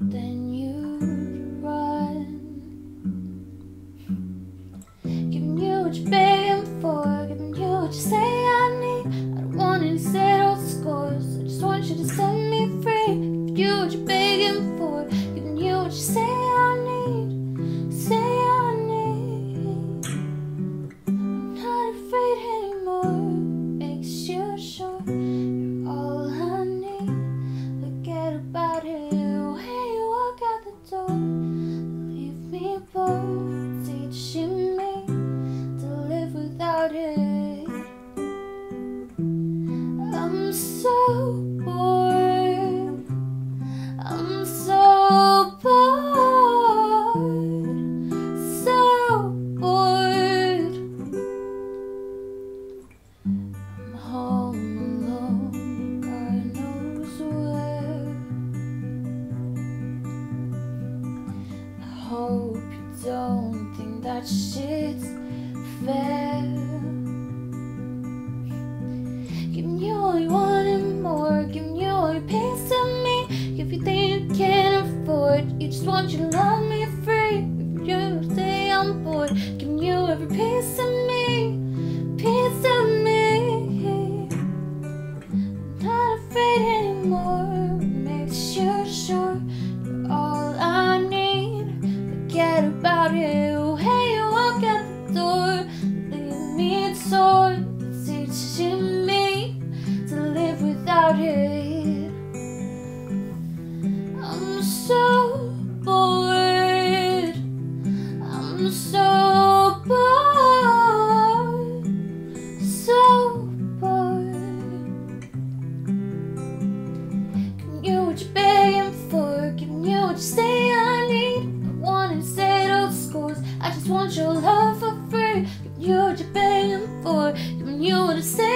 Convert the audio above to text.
then you run. Giving you what you're begging for, giving you what you say I need. I don't want any settled scores, I just want you to set me free. Giving you what you're begging for, giving you what you say. Just want you to love me free. If you stay on board, Give you every piece of me, piece of me. I'm not afraid anymore. Make sure, sure, you're all I need. Forget about you. Hey, you walk out the door, leave me a sword, teaching me to live without you. much say I need. One who settled scores. I just want your love for free. But you're just paying for it. When you would have said.